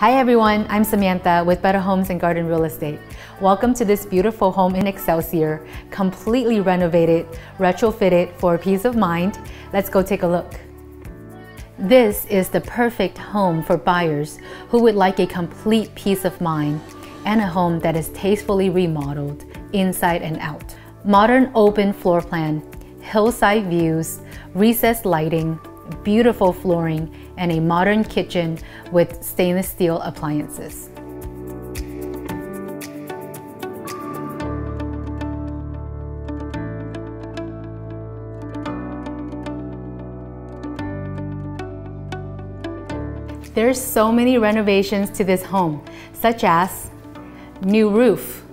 Hi everyone, I'm Samantha with Better Homes and Garden Real Estate. Welcome to this beautiful home in Excelsior, completely renovated, retrofitted for peace of mind. Let's go take a look. This is the perfect home for buyers who would like a complete peace of mind and a home that is tastefully remodeled inside and out. Modern open floor plan, hillside views, recessed lighting, beautiful flooring, and a modern kitchen with stainless steel appliances. There's so many renovations to this home, such as new roof,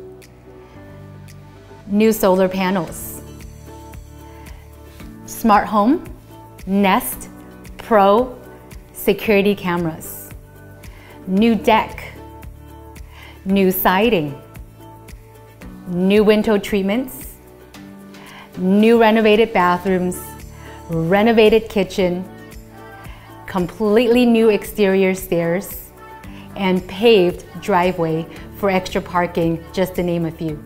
new solar panels, smart home, Nest Pro security cameras, new deck, new siding, new window treatments, new renovated bathrooms, renovated kitchen, completely new exterior stairs, and paved driveway for extra parking, just to name a few.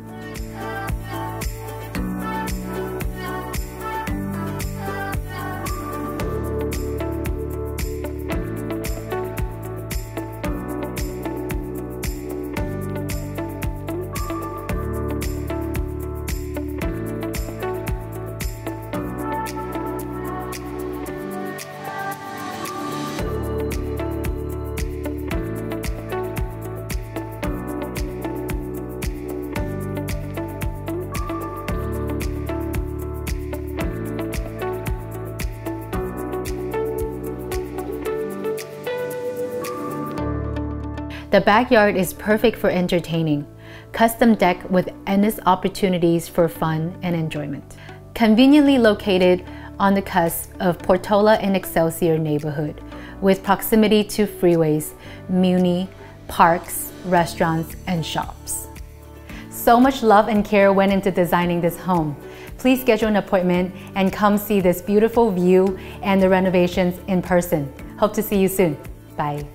The backyard is perfect for entertaining, custom deck with endless opportunities for fun and enjoyment. Conveniently located on the cusp of Portola and Excelsior neighborhood, with proximity to freeways, Muni, parks, restaurants, and shops. So much love and care went into designing this home. Please schedule an appointment and come see this beautiful view and the renovations in person. Hope to see you soon. Bye.